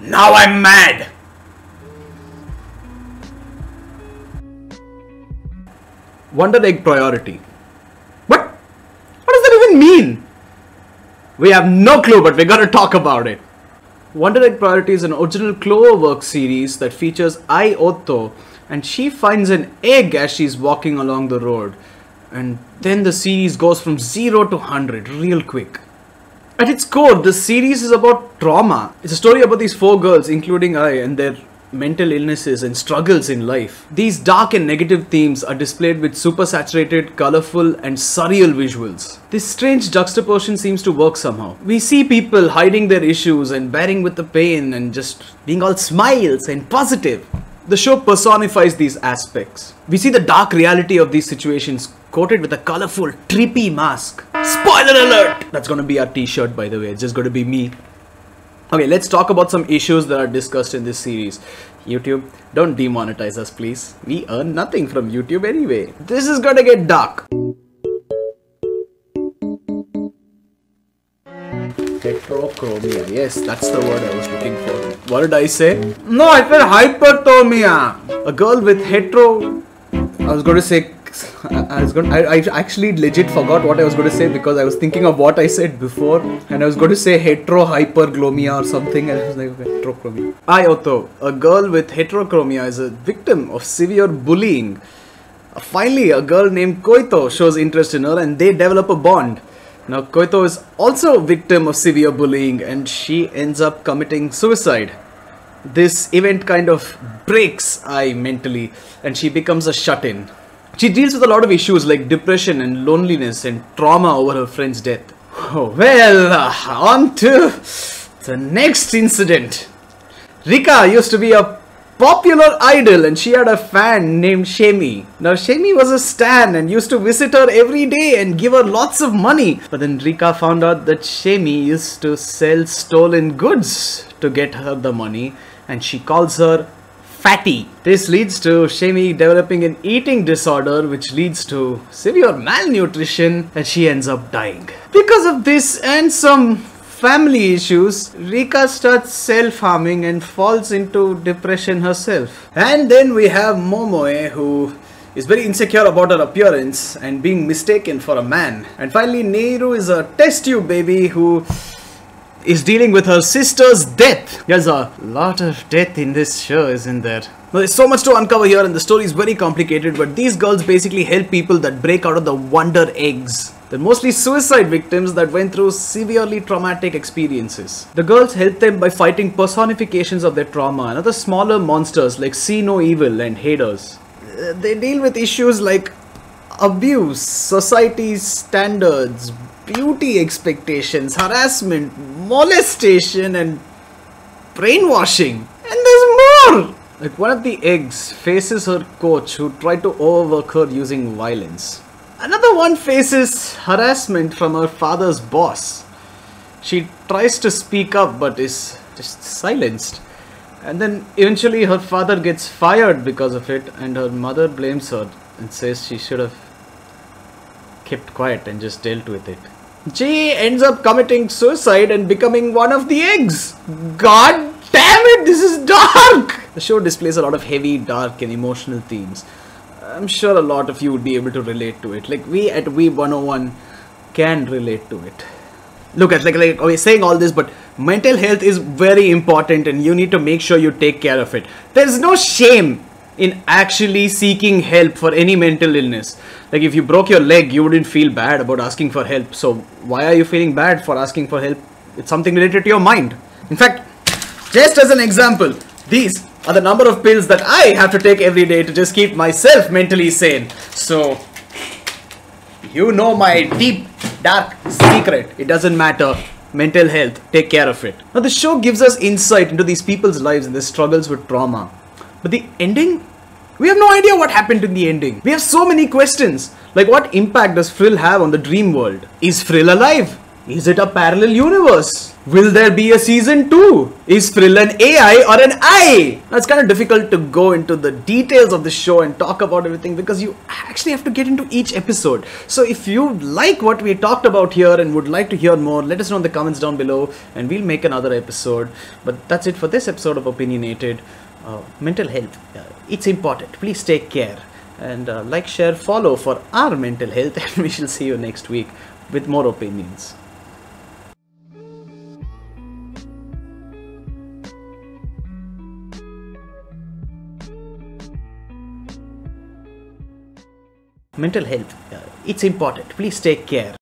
Now I'm mad! Wonder Egg priority. What? What does that even mean? We have no clue, but we're gonna talk about it. Wonder Egg Priority is an original Cloverworks series that features Ai Ohto, and she finds an egg as she's walking along the road. And then the series goes from 0 to 100 real quick. At its core, the series is about trauma. It's a story about these four girls, including Ai, and their mental illnesses and struggles in life. These dark and negative themes are displayed with super saturated, colorful, and surreal visuals. This strange juxtaposition seems to work somehow. We see people hiding their issues and bearing with the pain and just being all smiles and positive. The show personifies these aspects. We see the dark reality of these situations coated with a colorful, trippy mask. Spoiler alert! That's gonna be our t shirt, by the way. It's just gonna be me Okay, let's talk about some issues that are discussed in this series. YouTube, don't demonetize us, please. We earn nothing from YouTube anyway. This is gonna get dark. Heterochromia. Yes, that's the word I was looking for. What did I say? No, I said hypertomia. A girl with hetero. I was going to say I was going. I, Ai actually legit forgot what I was going to say because I was thinking of what I said before, and I was going to say heterohyperglomia or something, and I was like, okay, heterochromia. Ai Ohto, a girl with heterochromia, is a victim of severe bullying. Finally, a girl named Koito shows interest in her, and they develop a bond. Now, Koito is also a victim of severe bullying, and she ends up committing suicide. This event kind of breaks I mentally, and she becomes a shut-in. She deals with a lot of issues like depression and loneliness and trauma over her friend's death. Oh, well, uh, on to the next incident. Rika used to be a popular idol and she had a fan named Shemi. Now Shemi was a stan and used to visit her every day and give her lots of money. But then Rika found out that Shemi used to sell stolen goods to get her the money and she calls her fatty. This leads to Shemi developing an eating disorder which leads to severe malnutrition and she ends up dying. Because of this and some family issues, Rika starts self-harming and falls into depression herself. And then we have Momoe who is very insecure about her appearance and being mistaken for a man. And finally, Neiru is a test tube baby who is dealing with her sister's death. There's a lot of death in this show, isn't there? Now, there's so much to uncover here, and the story is very complicated. But these girls basically help people that break out of the wonder eggs. They're mostly suicide victims that went through severely traumatic experiences. The girls help them by fighting personifications of their trauma and other smaller monsters like See No Evil and Haders. Uh, They deal with issues like abuse, society's standards, beauty expectations, harassment, molestation, and brainwashing. And there's more! Like one of the eggs faces her coach who tried to overwork her using violence. Another one faces harassment from her father's boss. She tries to speak up but is just silenced. And then eventually her father gets fired because of it, and her mother blames her and says she should have kept quiet and just dealt with it. She ends up committing suicide and becoming one of the eggs. God damn it, this is dark! The show displays a lot of heavy, dark, and emotional themes. I'm sure a lot of you would be able to relate to it. Like we at Weeb 101 can relate to it. Look at like like okay, saying all this, but mental health is very important, and you need to make sure you take care of it. There's no shame in actually seeking help for any mental illness. Like if you broke your leg, you wouldn't feel bad about asking for help. So why are you feeling bad for asking for help? It's something related to your mind. In fact, just as an example, these are the number of pills that I have to take every day to just keep myself mentally sane. So you know my deep, dark secret. It doesn't matter. Mental health, take care of it. Now, the show gives us insight into these people's lives and their struggles with trauma. But the ending? We have no idea what happened in the ending. We have so many questions. Like, what impact does Frill have on the dream world? Is Frill alive? Is it a parallel universe? Will there be a season 2? Is Frill an AI or an I? Now, it's kind of difficult to go into the details of the show and talk about everything because you actually have to get into each episode. So if you like what we talked about here and would like to hear more, let us know in the comments down below and we'll make another episode. But that's it for this episode of Opinionated. Uh, mental health, uh, it's important. Please take care and uh, like, share, follow for our mental health and we shall see you next week with more opinions. mental health uh, it's important please take care